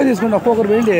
Video తీసుకుంటే ఒక్కొక్కరు వెళ్ళి.